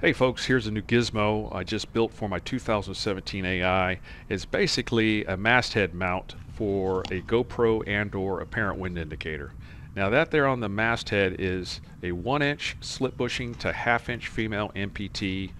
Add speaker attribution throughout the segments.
Speaker 1: Hey folks, here's a new gizmo I just built for my 2017 AI. It's basically a masthead mount for a GoPro and or apparent wind indicator. Now that there on the masthead is a 1 inch slip bushing to half inch female NPT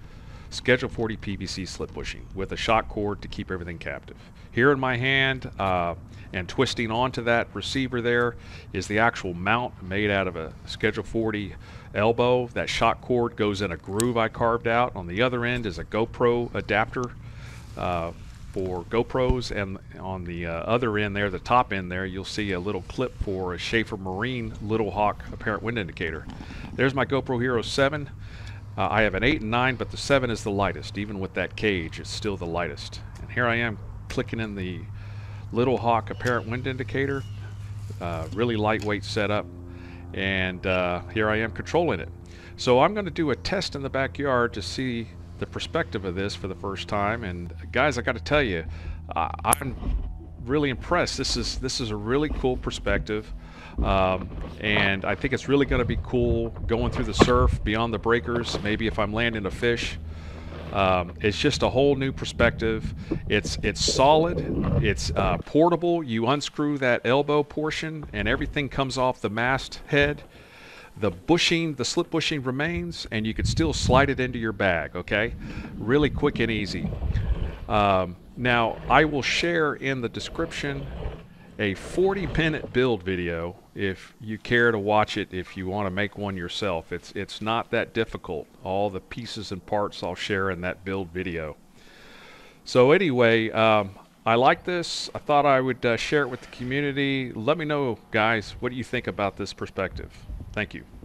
Speaker 1: Schedule 40 PVC slip bushing with a shock cord to keep everything captive. Here in my hand uh, and twisting onto that receiver there is the actual mount made out of a Schedule 40 elbow. That shock cord goes in a groove I carved out. On the other end is a GoPro adapter uh, for GoPros, and on the uh, other end there, the top end there, you'll see a little clip for a Schaefer Marine Little Hawk apparent wind indicator. There's my GoPro Hero 7. Uh, I have an 8 and 9, but the 7 is the lightest. Even with that cage, it's still the lightest. And here I am clicking in the Little Hawk apparent wind indicator. Uh, really lightweight setup and uh, here I am controlling it. So I'm going to do a test in the backyard to see the perspective of this for the first time. And guys, I got to tell you, I'm really impressed. This is this is a really cool perspective, um, and I think it's really going to be cool going through the surf beyond the breakers. Maybe if I'm landing a fish. Um, it's just a whole new perspective. It's it's solid. It's uh, portable. You unscrew that elbow portion, and everything comes off the mast head. The bushing, the slip bushing remains, and you can still slide it into your bag. Okay, really quick and easy. Um, now I will share in the description a 40 minute build video if you care to watch it if you want to make one yourself. It's it's not that difficult. All the pieces and parts I'll share in that build video. So anyway um, I like this. I thought I would uh, share it with the community. Let me know guys what do you think about this perspective? Thank you